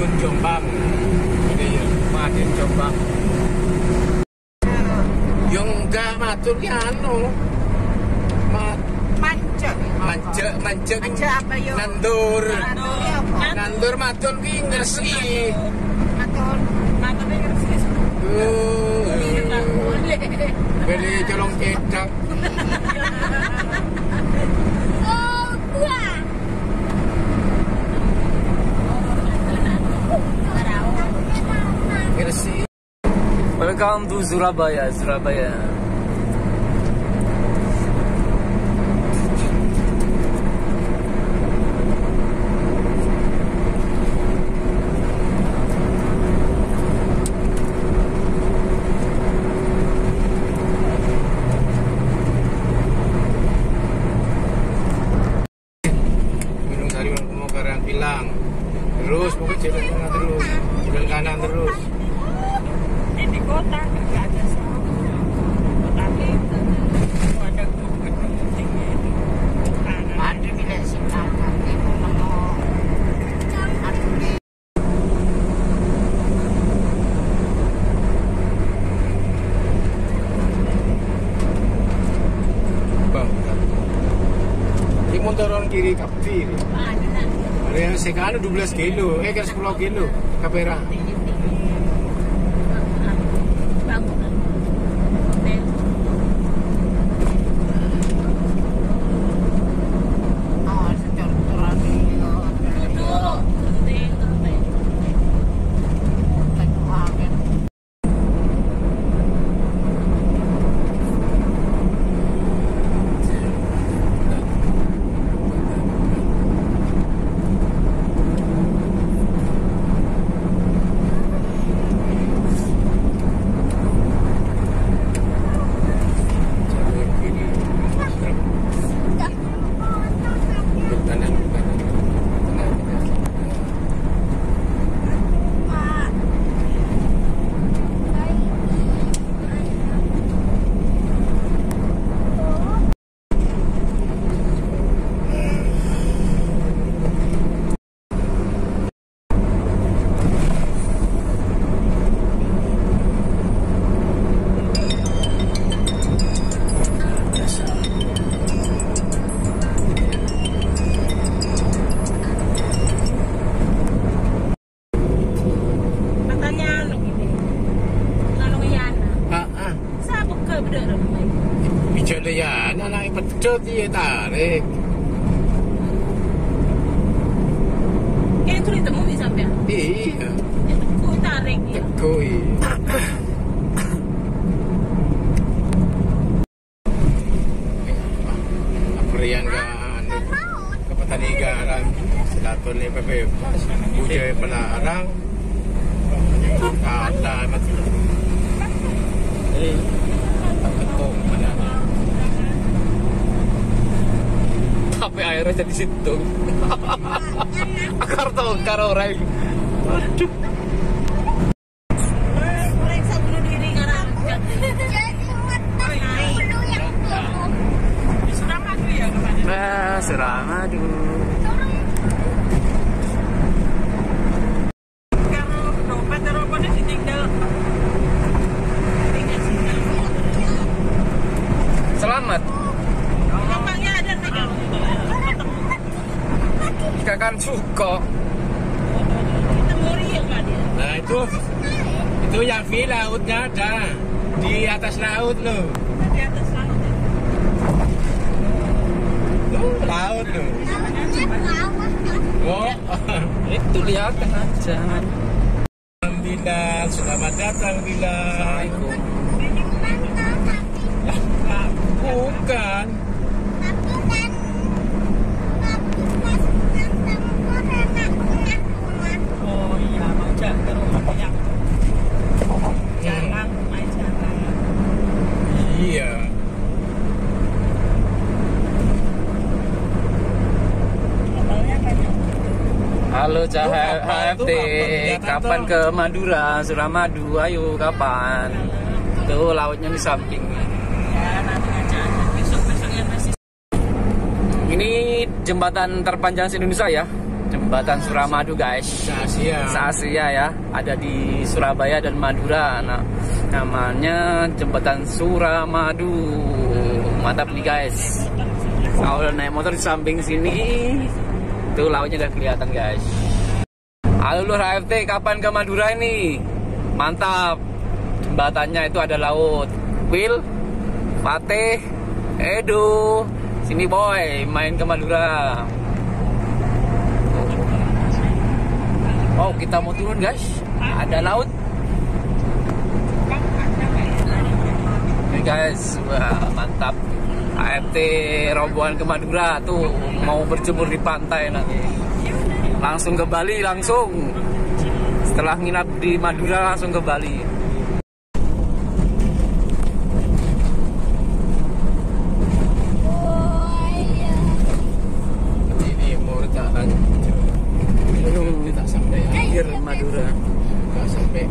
Madiun Jombang. Ini ya. Madiun Jombang Yang enggak matur ki anu. Ma Mancek. Manje apa yo? nandur. Matur ya? Nandur matur ki ngresiki. Matur. Maturnya ngerti. Uh, Beli colong kecap. welcome to Surabaya Surabaya kota nggak ada sawah. Tapi ada gedung tinggi. Ada. Bang. Ini motoran kiri kaptir. Ada yang sekarang 12 kilo, eh kan 10 kilo kapera. Ya, anak pecut dia tarik. Kayak itu ditemui sampai. Iya, Itu tarik ya. tekui. Aperian kan ke Petanigaran Selaton ni bebas Bujai Kata mati Eh tapi airnya jadi situ. Akar tongkar orang. Aduh. Periksa bunuh diri karena Sudah mati ya kemarin. nah serang aduh Kalau dompet teleponnya ditinggal. Tinggal sini. selamat Lambangnya ada megang. Ya Pak dia. Nah itu Itu yang V lautnya ada Di atas laut loh Di atas laut. Loh, Laut loh Oh. Itu lihatin aja. Alhamdulillah Selamat datang Bila. Assalamualaikum Bukan Oh iya, mau jalan ke rumah yang jarang, main jarang. Iya Kapalnya banyak. Halo HFT, kapan ke Madura, Suramadu? Ayo kapan? Tuh lautnya di samping. Ya, masih Ini jembatan terpanjang se Indonesia ya. Jembatan Suramadu guys. Se-Asia. Se-Asia ya, ada di Surabaya dan Madura. Nah, namanya Jembatan Suramadu. Mantap nih guys. Kalau naik motor di samping sini, tuh lautnya udah kelihatan guys. Halo Lur HFT, kapan ke Madura ini? Mantap. Jembatannya itu ada laut. Will, Fatih, Edo, sini boy, main ke Madura. Oh, kita mau turun guys. Ada laut. Guys, wah mantap. AMT rombongan ke Madura tuh mau berjemur di pantai nanti. Langsung ke Bali langsung. Setelah nginap di Madura langsung ke Bali. Hmm. Madura. Sampai.